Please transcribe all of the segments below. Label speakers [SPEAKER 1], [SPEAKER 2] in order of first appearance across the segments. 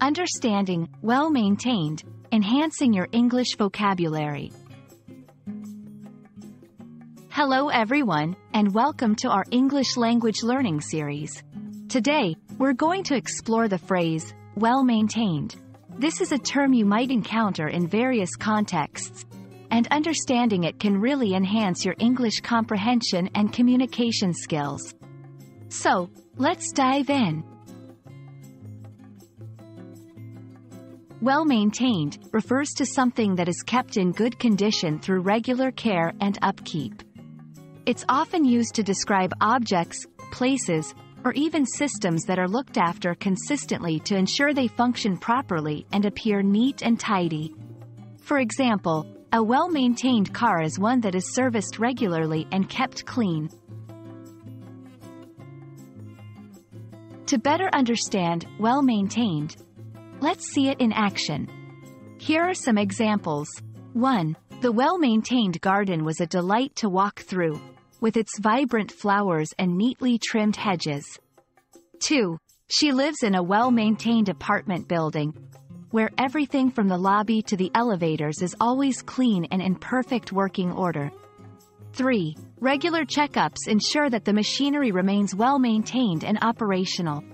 [SPEAKER 1] Understanding, well-maintained, enhancing your English vocabulary. Hello everyone, and welcome to our English language learning series. Today, we're going to explore the phrase, well-maintained. This is a term you might encounter in various contexts, and understanding it can really enhance your English comprehension and communication skills. So, let's dive in. Well-maintained refers to something that is kept in good condition through regular care and upkeep. It's often used to describe objects, places, or even systems that are looked after consistently to ensure they function properly and appear neat and tidy. For example, a well-maintained car is one that is serviced regularly and kept clean. To better understand well-maintained, let's see it in action. Here are some examples. 1. The well-maintained garden was a delight to walk through, with its vibrant flowers and neatly trimmed hedges. 2. She lives in a well-maintained apartment building, where everything from the lobby to the elevators is always clean and in perfect working order. 3. Regular checkups ensure that the machinery remains well-maintained and operational.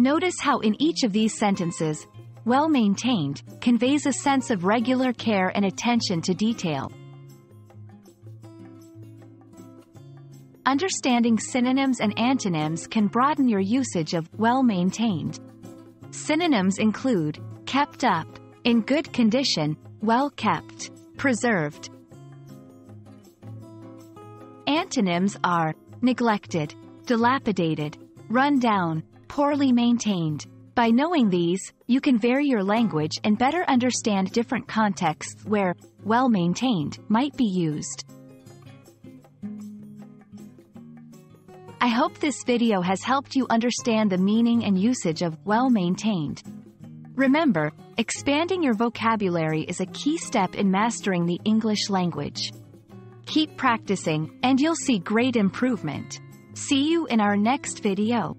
[SPEAKER 1] Notice how in each of these sentences, well-maintained, conveys a sense of regular care and attention to detail. Understanding synonyms and antonyms can broaden your usage of well-maintained. Synonyms include kept up, in good condition, well kept, preserved. Antonyms are neglected, dilapidated, run down, poorly maintained. By knowing these, you can vary your language and better understand different contexts where well-maintained might be used. I hope this video has helped you understand the meaning and usage of well-maintained. Remember, expanding your vocabulary is a key step in mastering the English language. Keep practicing, and you'll see great improvement. See you in our next video.